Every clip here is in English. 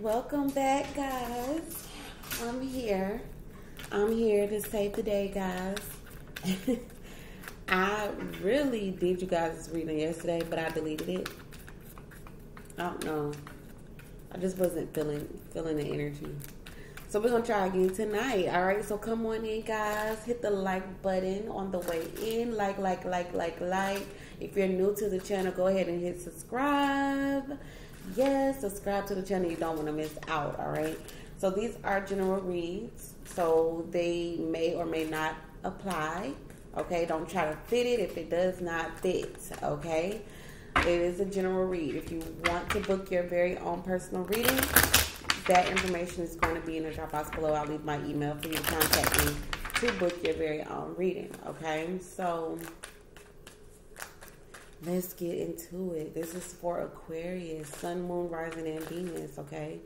Welcome back, guys. I'm here. I'm here to save the day, guys. I really did you guys reading yesterday, but I deleted it. I don't know. I just wasn't feeling feeling the energy. So we're gonna try again tonight. All right. So come on in, guys. Hit the like button on the way in. Like, like, like, like, like. If you're new to the channel, go ahead and hit subscribe. Yes, subscribe to the channel. You don't want to miss out. All right. So these are general reads. So they may or may not apply. Okay. Don't try to fit it if it does not fit. Okay. It is a general read. If you want to book your very own personal reading, that information is going to be in the drop box below. I'll leave my email for you to contact me to book your very own reading. Okay. So let's get into it. This is for Aquarius, Sun, Moon, Rising, and Venus. Okay,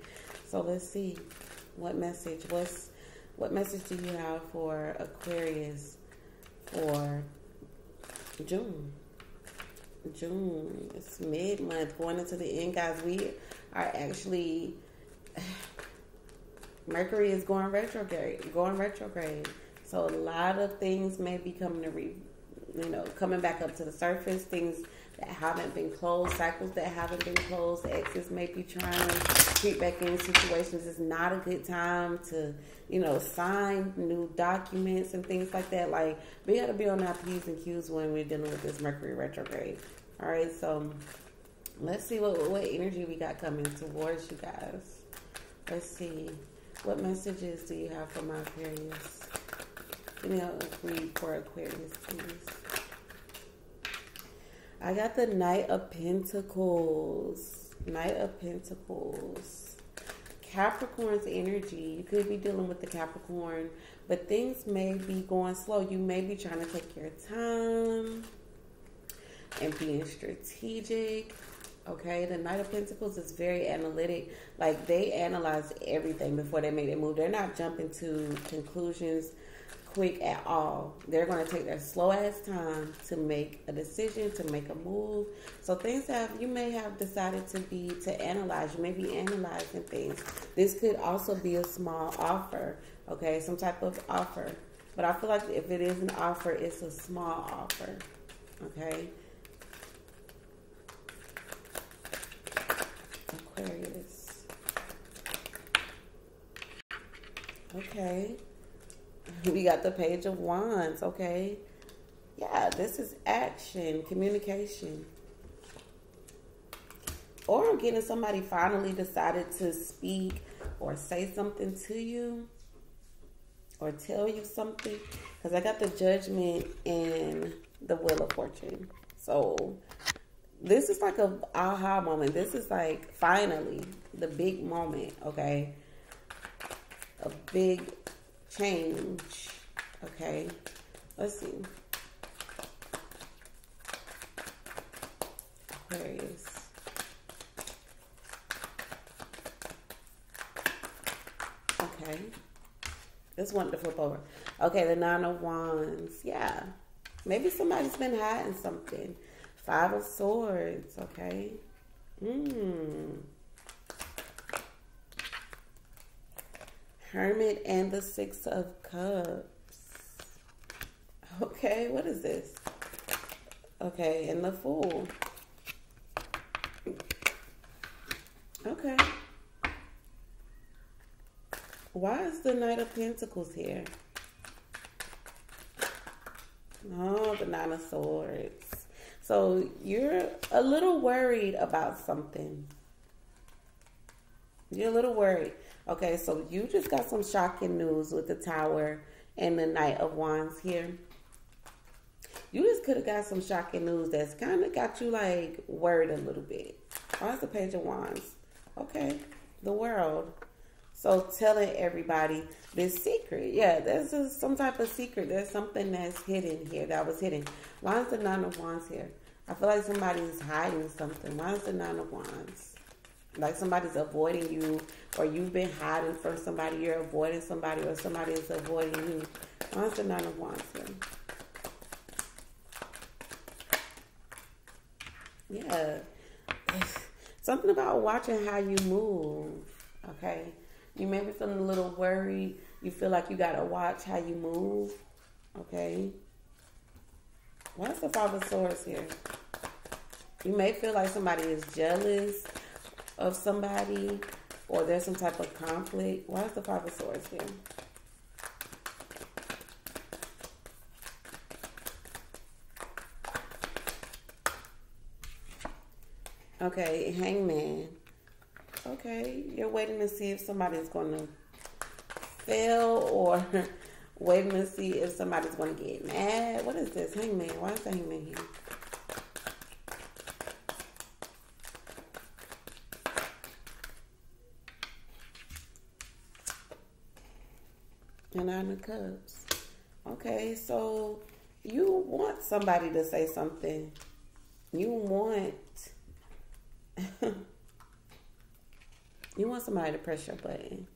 so let's see what message. What's what message do you have for Aquarius for June? June. It's mid month, going into the end, guys. We are actually Mercury is going retrograde, going retrograde. So a lot of things may be coming to re, you know, coming back up to the surface. Things that haven't been closed, cycles that haven't been closed. Exes may be trying to creep back in situations. It's not a good time to, you know, sign new documents and things like that. Like we got to be on our p's and q's when we're dealing with this Mercury retrograde. All right, so let's see what what energy we got coming towards you guys. Let's see. What messages do you have for my Aquarius? Give me a read for Aquarius, please. I got the Knight of Pentacles. Knight of Pentacles. Capricorn's energy. You could be dealing with the Capricorn, but things may be going slow. You may be trying to take your time and being strategic. Okay, the Knight of Pentacles is very analytic. Like they analyze everything before they make their move. They're not jumping to conclusions quick at all. They're going to take their slow ass time to make a decision, to make a move. So things have you may have decided to be to analyze. You may be analyzing things. This could also be a small offer. Okay, some type of offer. But I feel like if it is an offer, it's a small offer. Okay. Aquarius. Okay. We got the Page of Wands. Okay. Yeah, this is action, communication. Or I'm getting somebody finally decided to speak or say something to you or tell you something. Because I got the judgment and the Wheel of Fortune. So this is like a aha moment. This is like finally the big moment, okay? A big change, okay? Let's see. Aquarius. Okay. This one to flip over. Okay, the Nine of Wands. Yeah. Maybe somebody's been hiding something. Five of Swords, okay? Hmm. Hermit and the Six of Cups. Okay, what is this? Okay, and the Fool. Okay. Why is the Knight of Pentacles here? Oh, the Nine of Swords. So you're a little worried about something. You're a little worried. Okay, so you just got some shocking news with the Tower and the Knight of Wands here. You just could have got some shocking news that's kind of got you like worried a little bit. Oh, that's the Page of Wands. Okay, the world. So telling everybody this secret. Yeah, there's a, some type of secret. There's something that's hidden here that was hidden. Why is the Nine of Wands here? I feel like somebody's hiding something. Why is the Nine of Wands? Like somebody's avoiding you or you've been hiding from somebody. You're avoiding somebody or somebody is avoiding you. Is the Nine of Wands? Yeah. Something about watching how you move Okay. You may be feeling a little worried. You feel like you gotta watch how you move. Okay. What's the Five of Swords here? You may feel like somebody is jealous of somebody or there's some type of conflict. Why is the Five of Swords here? Okay, hangman. Okay, you're waiting to see if somebody's going to fail or waiting to see if somebody's going to get mad. What is this? Hangman. Why is the hangman here? Nine of Cups. Okay, so you want somebody to say something. You want you want somebody to press your button.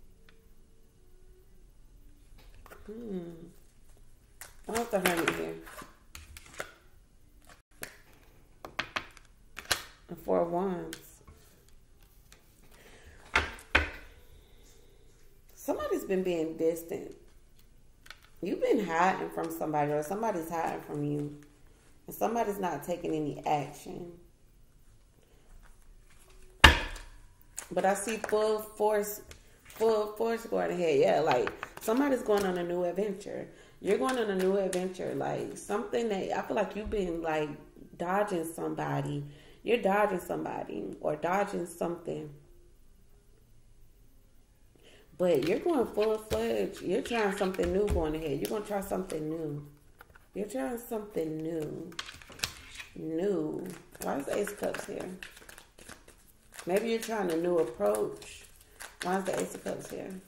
Hmm. What's the hermit here? The four of wands. Somebody's been being distant. You've been hiding from somebody, or somebody's hiding from you, and somebody's not taking any action. But I see full force, full force going ahead. Yeah, like somebody's going on a new adventure. You're going on a new adventure, like something that I feel like you've been like dodging somebody. You're dodging somebody or dodging something. But you're going full fledged. You're trying something new going ahead. You're going to try something new. You're trying something new. New. Why is the Ace Cups here? Maybe you're trying a new approach. Why is the Ace of Cups here?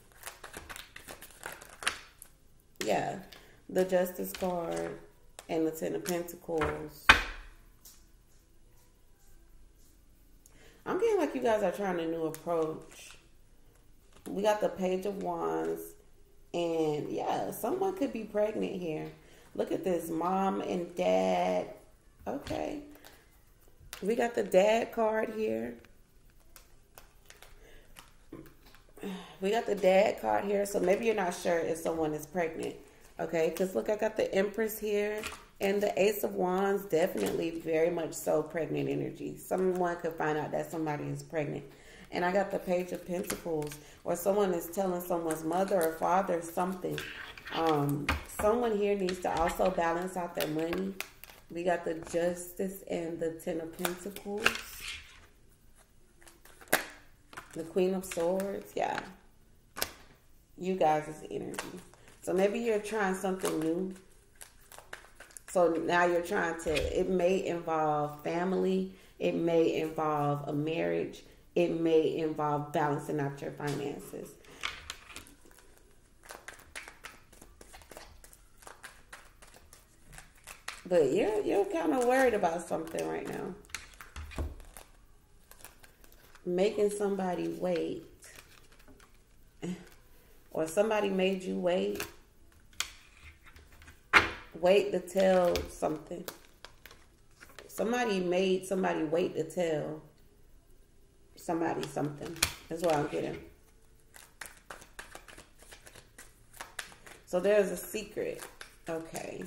Yeah, the Justice card and the Ten of Pentacles. I'm getting like you guys are trying a new approach. We got the Page of Wands. And yeah, someone could be pregnant here. Look at this. Mom and dad. Okay. We got the dad card here. we got the dad card here, so maybe you're not sure if someone is pregnant. Okay, because look, I got the Empress here and the Ace of Wands, definitely very much so pregnant energy. Someone could find out that somebody is pregnant. And I got the Page of Pentacles, or someone is telling someone's mother or father something. Um, someone here needs to also balance out their money. We got the Justice and the Ten of Pentacles. The Queen of Swords, yeah. You guys is energy. So maybe you're trying something new. So now you're trying to, it may involve family. It may involve a marriage. It may involve balancing out your finances. But you're, you're kind of worried about something right now. Making somebody wait. Or somebody made you wait. Wait to tell something. Somebody made somebody wait to tell somebody something that's what i'm getting so there's a secret okay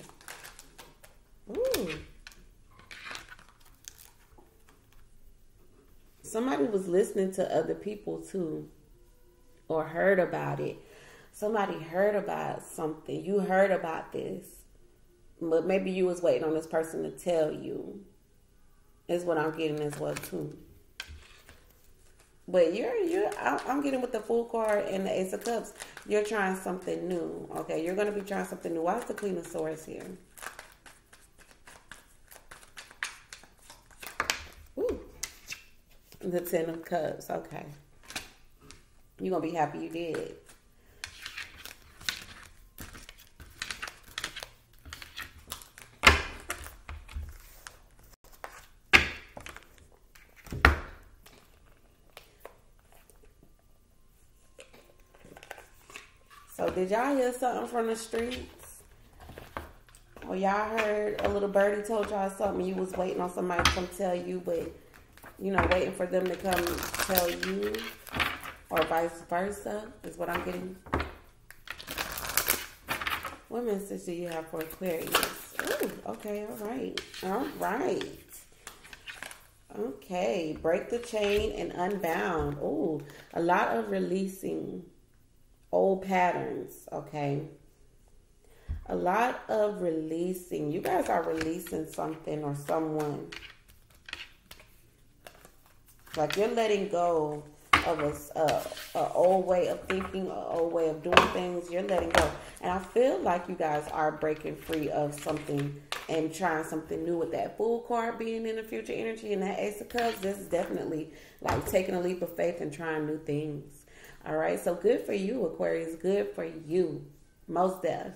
Ooh. somebody was listening to other people too or heard about it. Somebody heard about something. You heard about this. But maybe you was waiting on this person to tell you. Is what I'm getting as well too. But you're you're I'm getting with the Fool card and the Ace of Cups. You're trying something new. Okay, you're gonna be trying something new. Why the Queen of Swords here? Ooh. The Ten of Cups. Okay. You're to be happy you did. Did y'all hear something from the streets? Or y'all heard a little birdie told y'all something you was waiting on somebody to come tell you, but you know, waiting for them to come tell you? or vice versa, is what I'm getting. What message do you have for Aquarius? Ooh, okay, all right. All right. Okay, break the chain and unbound. Ooh, a lot of releasing old patterns, okay? A lot of releasing. You guys are releasing something or someone. Like you're letting go of a, a, a, old way of thinking, an old way of doing things. You're letting go. And I feel like you guys are breaking free of something and trying something new with that Fool card being in the future energy and that Ace of Cups. This is definitely like taking a leap of faith and trying new things. All right. So good for you, Aquarius. Good for you. Most deaf.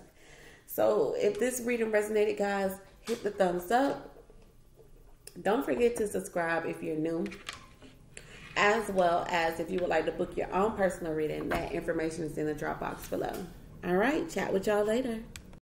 So if this reading resonated, guys, hit the thumbs up. Don't forget to subscribe if you're new as well as if you would like to book your own personal reading, that information is in the Dropbox below. All right, chat with y'all later.